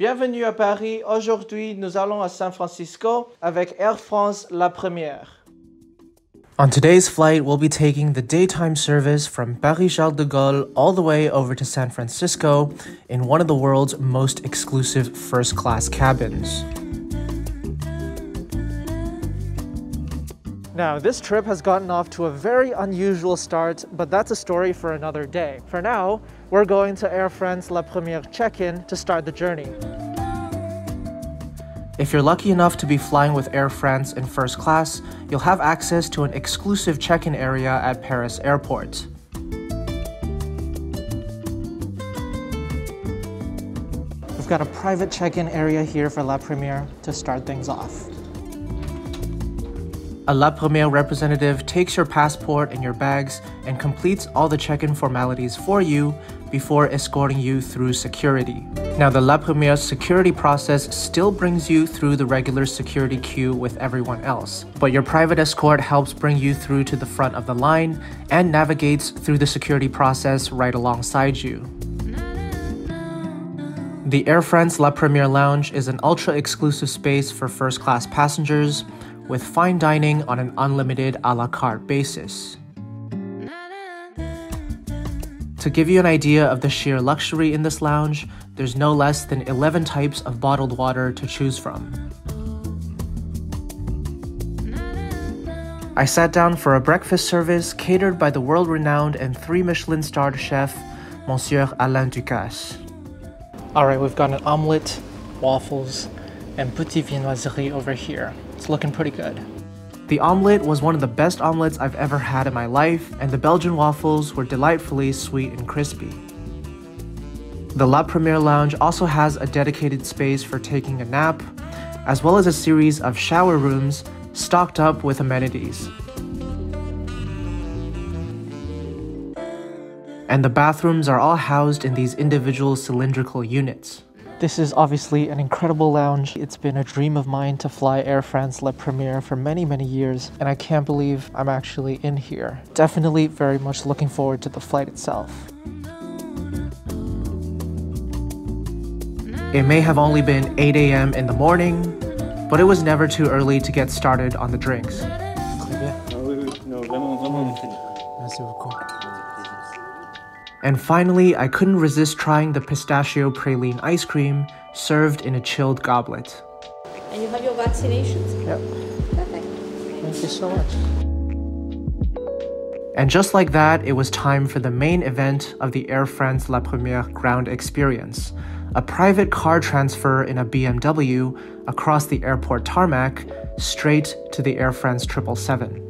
Bienvenue à Paris. Aujourd'hui, nous allons à San Francisco avec Air France La Première. On today's flight, we'll be taking the daytime service from Paris Charles de Gaulle all the way over to San Francisco in one of the world's most exclusive first class cabins. Now, this trip has gotten off to a very unusual start, but that's a story for another day. For now, we're going to Air France La Première check-in to start the journey. If you're lucky enough to be flying with Air France in first class, you'll have access to an exclusive check-in area at Paris Airport. We've got a private check-in area here for La Première to start things off. A La Première representative takes your passport and your bags and completes all the check-in formalities for you before escorting you through security. Now, the La Première security process still brings you through the regular security queue with everyone else, but your private escort helps bring you through to the front of the line and navigates through the security process right alongside you. The Air France La Première Lounge is an ultra exclusive space for first class passengers with fine dining on an unlimited a la carte basis. To give you an idea of the sheer luxury in this lounge, there's no less than 11 types of bottled water to choose from. I sat down for a breakfast service catered by the world renowned and three Michelin starred chef, Monsieur Alain Ducasse. All right, we've got an omelette, waffles, and petit viennoiserie over here. It's looking pretty good. The omelette was one of the best omelets I've ever had in my life, and the Belgian waffles were delightfully sweet and crispy. The La Première Lounge also has a dedicated space for taking a nap, as well as a series of shower rooms stocked up with amenities. And the bathrooms are all housed in these individual cylindrical units. This is obviously an incredible lounge. It's been a dream of mine to fly Air France La Première for many, many years, and I can't believe I'm actually in here. Definitely very much looking forward to the flight itself. It may have only been 8 a.m. in the morning, but it was never too early to get started on the drinks. Ah And finally, I couldn't resist trying the pistachio praline ice cream served in a chilled goblet. And you have your vaccinations? Yep. Perfect. Thank you so much. And just like that, it was time for the main event of the Air France La Première ground experience a private car transfer in a BMW across the airport tarmac straight to the Air France 777.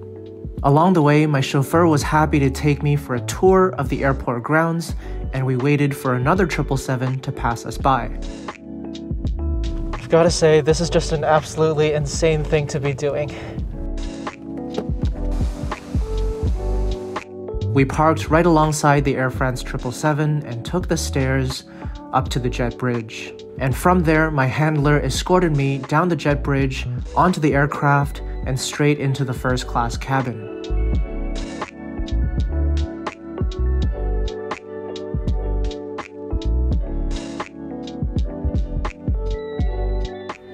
Along the way, my chauffeur was happy to take me for a tour of the airport grounds, and we waited for another 777 to pass us by. I've got to say, this is just an absolutely insane thing to be doing. We parked right alongside the Air France 777 and took the stairs up to the jet bridge. And from there, my handler escorted me down the jet bridge, onto the aircraft, and straight into the first class cabin.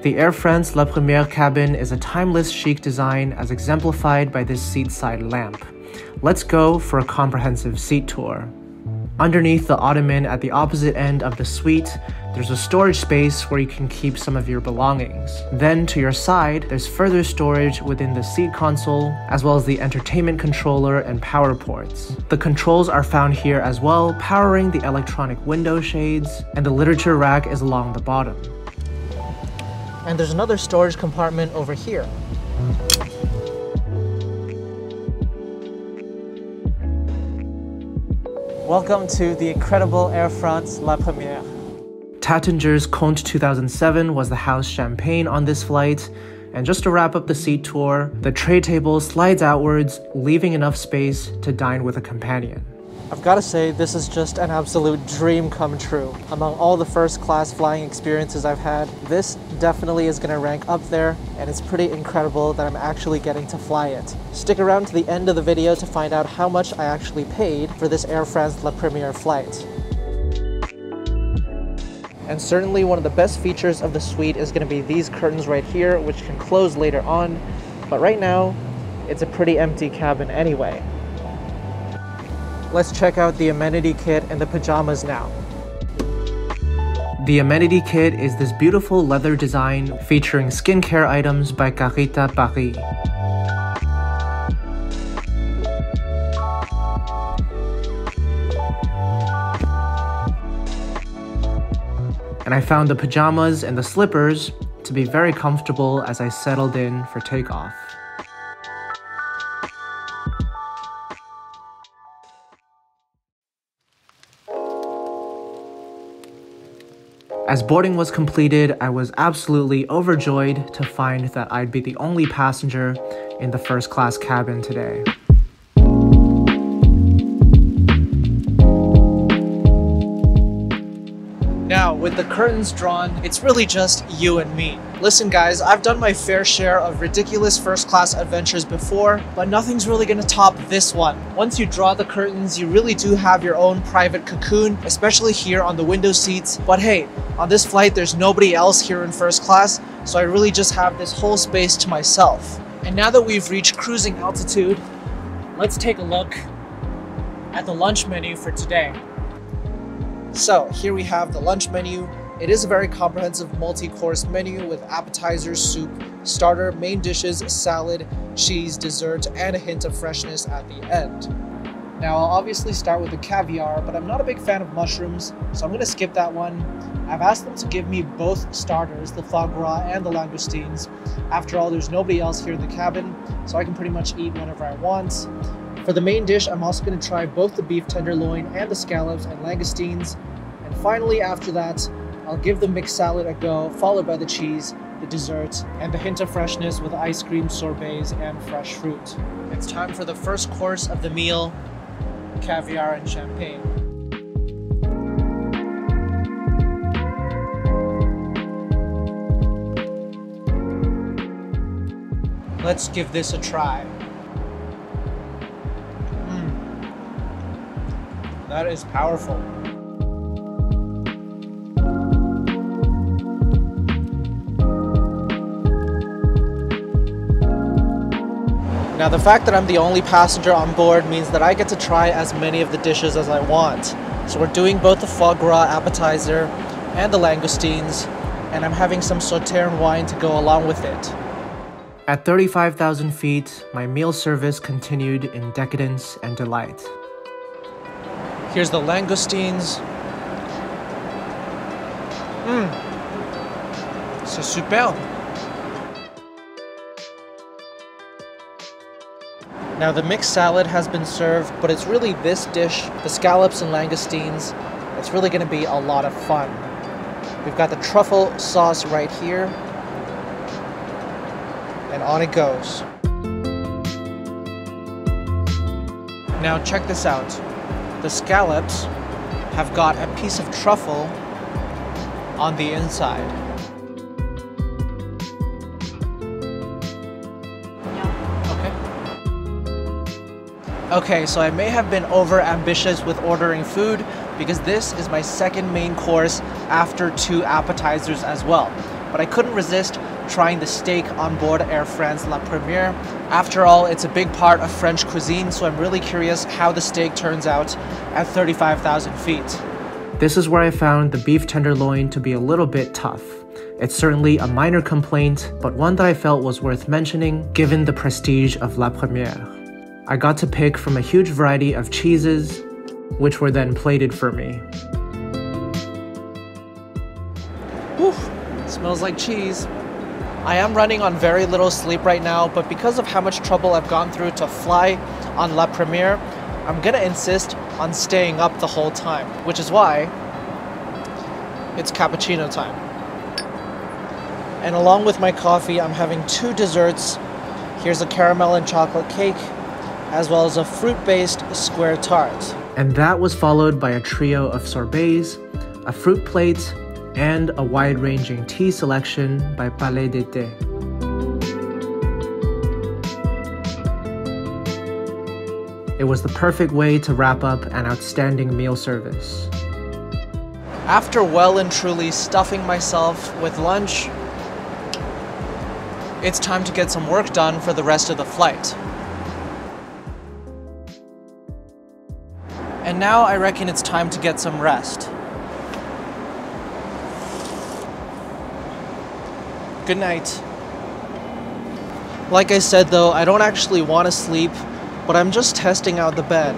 The Air France La Première cabin is a timeless chic design as exemplified by this seat side lamp. Let's go for a comprehensive seat tour. Underneath the ottoman at the opposite end of the suite, there's a storage space where you can keep some of your belongings. Then to your side, there's further storage within the seat console, as well as the entertainment controller and power ports. The controls are found here as well, powering the electronic window shades, and the literature rack is along the bottom. And there's another storage compartment over here. Welcome to the incredible Air France La Première. Taittinger's Comte 2007 was the house champagne on this flight. And just to wrap up the seat tour, the tray table slides outwards, leaving enough space to dine with a companion. I've got to say, this is just an absolute dream come true. Among all the first class flying experiences I've had, this definitely is going to rank up there, and it's pretty incredible that I'm actually getting to fly it. Stick around to the end of the video to find out how much I actually paid for this Air France La Première flight. And certainly one of the best features of the suite is going to be these curtains right here, which can close later on. But right now, it's a pretty empty cabin anyway. Let's check out the amenity kit and the pajamas now. The amenity kit is this beautiful leather design featuring skincare items by Carita Paris. And I found the pajamas and the slippers to be very comfortable as I settled in for takeoff. As boarding was completed, I was absolutely overjoyed to find that I'd be the only passenger in the first class cabin today. With the curtains drawn, it's really just you and me. Listen guys, I've done my fair share of ridiculous first class adventures before, but nothing's really gonna top this one. Once you draw the curtains, you really do have your own private cocoon, especially here on the window seats. But hey, on this flight, there's nobody else here in first class, so I really just have this whole space to myself. And now that we've reached cruising altitude, let's take a look at the lunch menu for today. So here we have the lunch menu. It is a very comprehensive multi-course menu with appetizers, soup, starter, main dishes, salad, cheese, dessert, and a hint of freshness at the end. Now I'll obviously start with the caviar, but I'm not a big fan of mushrooms, so I'm gonna skip that one. I've asked them to give me both starters, the foie gras and the langoustines. After all, there's nobody else here in the cabin, so I can pretty much eat whenever I want. For the main dish, I'm also going to try both the beef tenderloin and the scallops and langoustines. And finally, after that, I'll give the mixed salad a go, followed by the cheese, the dessert, and the hint of freshness with ice cream, sorbets, and fresh fruit. It's time for the first course of the meal, caviar and champagne. Let's give this a try. That is powerful. Now the fact that I'm the only passenger on board means that I get to try as many of the dishes as I want. So we're doing both the foie gras appetizer and the langoustines, and I'm having some Sauternes wine to go along with it. At 35,000 feet, my meal service continued in decadence and delight. Here's the langoustines. Mmm. C'est superbe. Now the mixed salad has been served, but it's really this dish, the scallops and langoustines, that's really going to be a lot of fun. We've got the truffle sauce right here. And on it goes. Now check this out the scallops have got a piece of truffle on the inside. Okay. Okay, so I may have been over ambitious with ordering food because this is my second main course after two appetizers as well. But I couldn't resist trying the steak on board Air France La Première. After all, it's a big part of French cuisine, so I'm really curious how the steak turns out at 35,000 feet. This is where I found the beef tenderloin to be a little bit tough. It's certainly a minor complaint, but one that I felt was worth mentioning given the prestige of La Première. I got to pick from a huge variety of cheeses, which were then plated for me. Oof, smells like cheese. I am running on very little sleep right now, but because of how much trouble I've gone through to fly on La Première, I'm gonna insist on staying up the whole time, which is why it's cappuccino time. And along with my coffee, I'm having two desserts. Here's a caramel and chocolate cake, as well as a fruit-based square tart. And that was followed by a trio of sorbets, a fruit plate, and a wide-ranging tea selection by Palais des Thés. It was the perfect way to wrap up an outstanding meal service. After well and truly stuffing myself with lunch, it's time to get some work done for the rest of the flight. And now I reckon it's time to get some rest. Good night. Like I said though, I don't actually want to sleep, but I'm just testing out the bed.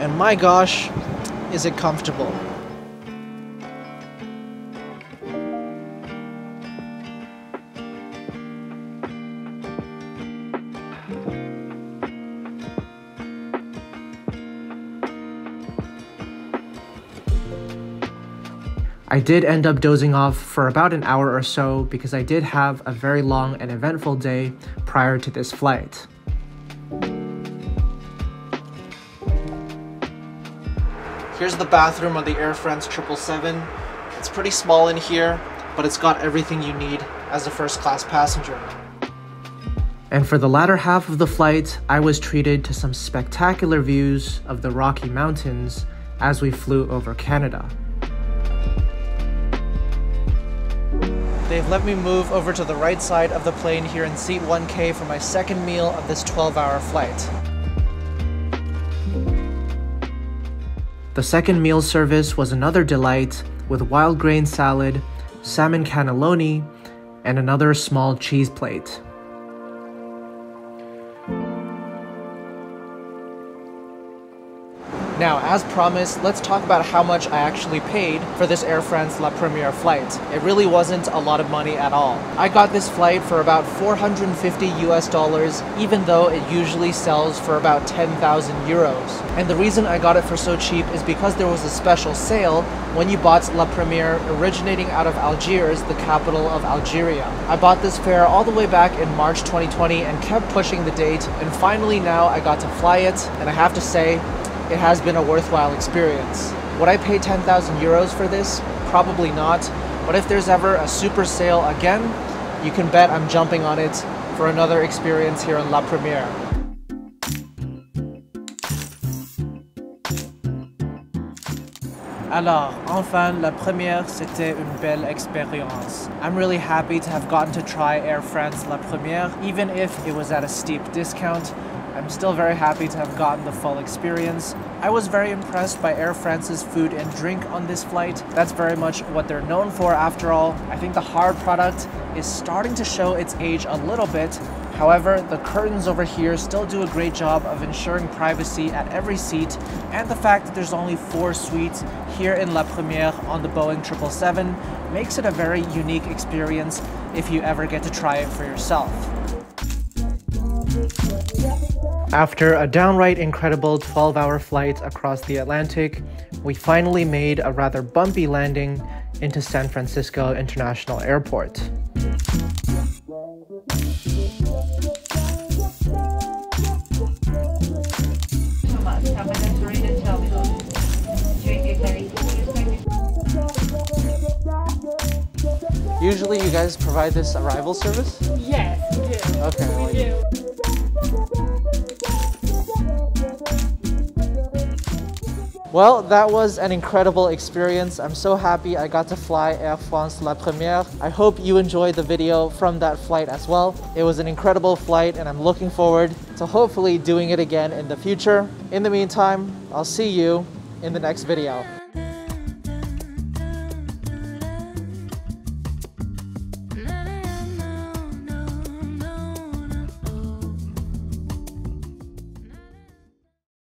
And my gosh, is it comfortable. I did end up dozing off for about an hour or so because I did have a very long and eventful day prior to this flight. Here's the bathroom on the Air France 777. It's pretty small in here, but it's got everything you need as a first class passenger. And for the latter half of the flight, I was treated to some spectacular views of the Rocky Mountains as we flew over Canada. They've let me move over to the right side of the plane here in seat 1K for my second meal of this 12 hour flight. The second meal service was another delight with wild grain salad, salmon cannelloni, and another small cheese plate. Now, as promised, let's talk about how much I actually paid for this Air France La Première flight. It really wasn't a lot of money at all. I got this flight for about 450 US dollars, even though it usually sells for about 10,000 euros. And the reason I got it for so cheap is because there was a special sale when you bought La Première originating out of Algiers, the capital of Algeria. I bought this fare all the way back in March 2020 and kept pushing the date, and finally now I got to fly it, and I have to say, it has been a worthwhile experience. Would I pay 10,000 euros for this? Probably not, but if there's ever a super sale again, you can bet I'm jumping on it for another experience here in La Première. Alors, enfin, la première, c'était une belle expérience. I'm really happy to have gotten to try Air France La Première, even if it was at a steep discount. I'm still very happy to have gotten the full experience. I was very impressed by Air France's food and drink on this flight. That's very much what they're known for after all. I think the hard product is starting to show its age a little bit. However, the curtains over here still do a great job of ensuring privacy at every seat, and the fact that there's only four suites here in La Première on the Boeing 777 makes it a very unique experience if you ever get to try it for yourself. After a downright incredible 12 hour flight across the Atlantic, we finally made a rather bumpy landing into San Francisco International Airport. Usually you guys provide this arrival service? Yes, we do. Okay. We do. Well, that was an incredible experience. I'm so happy I got to fly Air France La Première. I hope you enjoyed the video from that flight as well. It was an incredible flight and I'm looking forward to hopefully doing it again in the future. In the meantime, I'll see you in the next video.